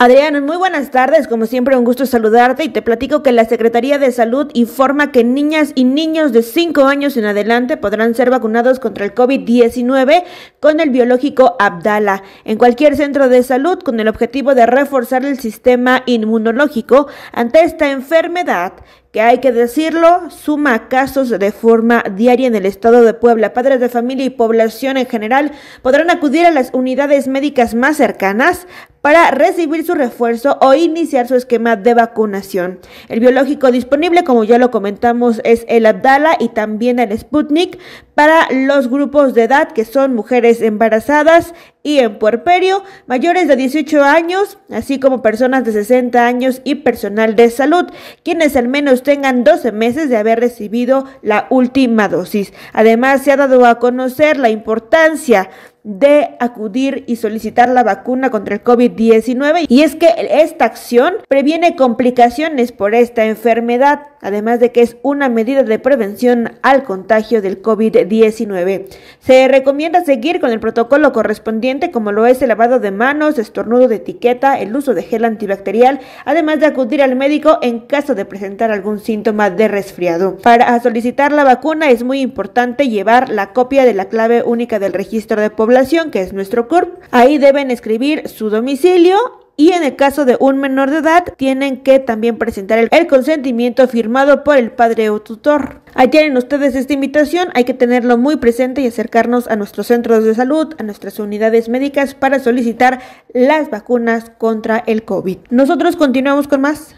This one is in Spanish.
Adrián, muy buenas tardes. Como siempre, un gusto saludarte y te platico que la Secretaría de Salud informa que niñas y niños de 5 años en adelante podrán ser vacunados contra el COVID-19 con el biológico Abdala en cualquier centro de salud con el objetivo de reforzar el sistema inmunológico ante esta enfermedad que hay que decirlo, suma casos de forma diaria en el estado de Puebla. Padres de familia y población en general podrán acudir a las unidades médicas más cercanas para recibir su refuerzo o iniciar su esquema de vacunación. El biológico disponible, como ya lo comentamos, es el Abdala y también el Sputnik para los grupos de edad que son mujeres embarazadas y en puerperio, mayores de 18 años, así como personas de 60 años y personal de salud, quienes al menos tengan 12 meses de haber recibido la última dosis. Además, se ha dado a conocer la importancia de acudir y solicitar la vacuna contra el COVID-19 y es que esta acción previene complicaciones por esta enfermedad, además de que es una medida de prevención al contagio del COVID-19. Se recomienda seguir con el protocolo correspondiente como lo es el lavado de manos, estornudo de etiqueta, el uso de gel antibacterial, además de acudir al médico en caso de presentar algún síntoma de resfriado. Para solicitar la vacuna es muy importante llevar la copia de la clave única del registro de población que es nuestro CURP. Ahí deben escribir su domicilio y en el caso de un menor de edad tienen que también presentar el, consentimiento firmado por el padre o tutor. Ahí tienen ustedes esta invitación, hay que tenerlo muy presente y acercarnos a nuestros centros de salud, a nuestras unidades médicas para solicitar las vacunas contra el COVID. Nosotros continuamos con más.